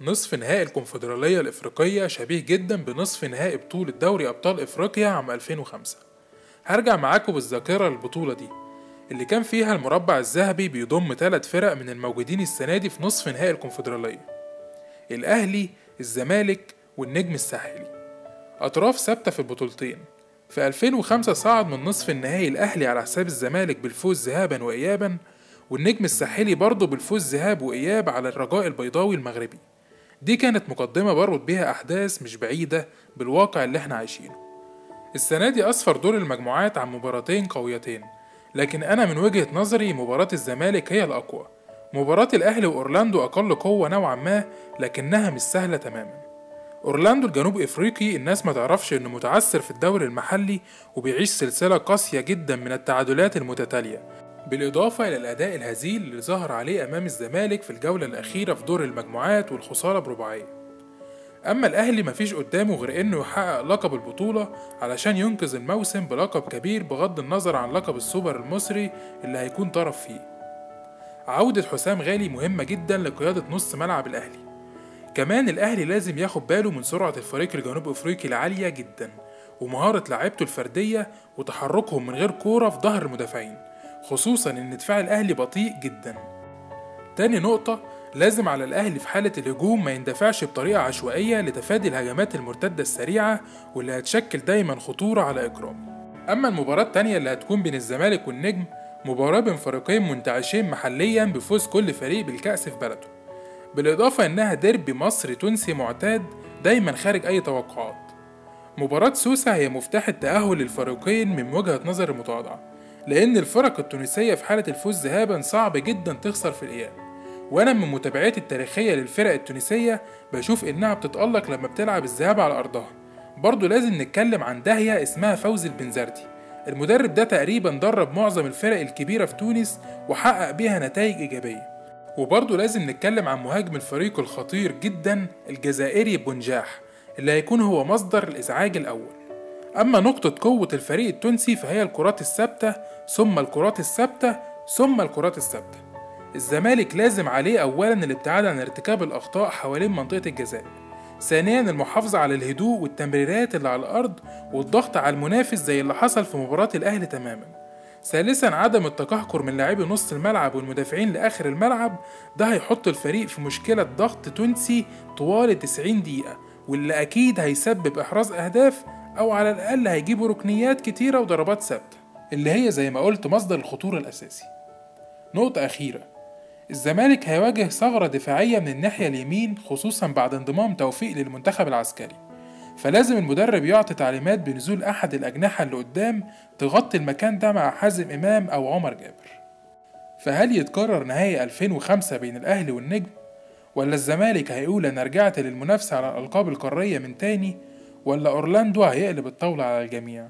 نصف نهائي الكونفدرالية الإفريقية شبيه جدا بنصف نهائي بطولة دوري أبطال إفريقيا عام 2005 هرجع معاكم بالذاكرة للبطولة دي اللي كان فيها المربع الذهبي بيضم ثلاث فرق من الموجودين السنة دي في نصف نهائي الكونفدرالية الأهلي الزمالك والنجم الساحلي. أطراف ثابتة في البطولتين. في 2005 صعد من نصف النهائي الأهلي على حساب الزمالك بالفوز ذهابا وإيابا والنجم الساحلي برضه بالفوز ذهاب وإياب على الرجاء البيضاوي المغربي. دي كانت مقدمة بربط بيها أحداث مش بعيدة بالواقع اللي إحنا عايشينه. السنة دي أسفر دور المجموعات عن مباراتين قويتين لكن أنا من وجهة نظري مباراة الزمالك هي الأقوى. مباراة الأهلي وأورلاندو أقل قوة نوعا ما لكنها مش سهلة تماما. أورلاندو الجنوب إفريقي الناس ما تعرفش إنه متعثر في الدوري المحلي وبيعيش سلسلة قاسية جدا من التعادلات المتتالية. بالإضافة إلى الأداء الهزيل اللي ظهر عليه أمام الزمالك في الجولة الأخيرة في دور المجموعات والخسارة برباعية. أما الأهلي مفيش قدامه غير إنه يحقق لقب البطولة علشان ينقذ الموسم بلقب كبير بغض النظر عن لقب السوبر المصري اللي هيكون طرف فيه. عودة حسام غالي مهمة جدا لقيادة نص ملعب الأهلي. كمان الأهلي لازم ياخد باله من سرعة الفريق الجنوب أفريقي العالية جدا ومهارة لعيبته الفردية وتحركهم من غير كورة في ظهر المدافعين. خصوصا إن دفاع الأهلي بطيء جدا. تاني نقطة لازم على الأهلي في حالة الهجوم ما يندفعش بطريقة عشوائية لتفادي الهجمات المرتدة السريعة واللي هتشكل دايما خطورة على إكرام أما المباراة التانية اللي هتكون بين الزمالك والنجم مباراة بين فريقين منتعشين محليا بفوز كل فريق بالكأس في بلده. بالإضافة إنها ديربي مصري تونسي معتاد دايما خارج أي توقعات. مباراة سوسة هي مفتاح التأهل للفريقين من وجهة نظر المتواضعة لأن الفرق التونسية في حالة الفوز ذهابا صعب جدا تخسر في الإياب. وأنا من متابعتي التاريخية للفرق التونسية بشوف إنها بتتألق لما بتلعب الذهاب على أرضها. برضه لازم نتكلم عن داهية اسمها فوزي البنزرتي. المدرب ده تقريبا درب معظم الفرق الكبيرة في تونس وحقق بيها نتائج إيجابية. وبرضه لازم نتكلم عن مهاجم الفريق الخطير جدا الجزائري بونجاح اللي هيكون هو مصدر الإزعاج الأول. أما نقطة قوة الفريق التونسي فهي الكرات الثابتة ثم الكرات الثابتة ثم الكرات الثابتة. الزمالك لازم عليه أولا الابتعاد عن ارتكاب الأخطاء حوالين منطقة الجزاء. ثانيا المحافظة على الهدوء والتمريرات اللي على الأرض والضغط على المنافس زي اللي حصل في مباراة الأهلي تماما. ثالثا عدم التكهكر من لاعبي نص الملعب والمدافعين لآخر الملعب ده هيحط الفريق في مشكلة ضغط تونسي طوال 90 دقيقة واللي أكيد هيسبب إحراز أهداف أو على الأقل هيجيبوا ركنيات كتيرة وضربات ثابتة اللي هي زي ما قلت مصدر الخطورة الأساسي نقطة أخيرة الزمالك هيواجه ثغرة دفاعية من الناحية اليمين خصوصا بعد انضمام توفيق للمنتخب العسكري فلازم المدرب يعطي تعليمات بنزول أحد الأجنحة اللي قدام تغطي المكان ده مع حازم إمام أو عمر جابر فهل يتكرر نهائي 2005 بين الأهلي والنجم؟ ولا الزمالك هيقول أنا رجعت للمنافسة على الألقاب القارية من تاني؟ ولا أورلاندو هيقلب الطاولة على الجميع؟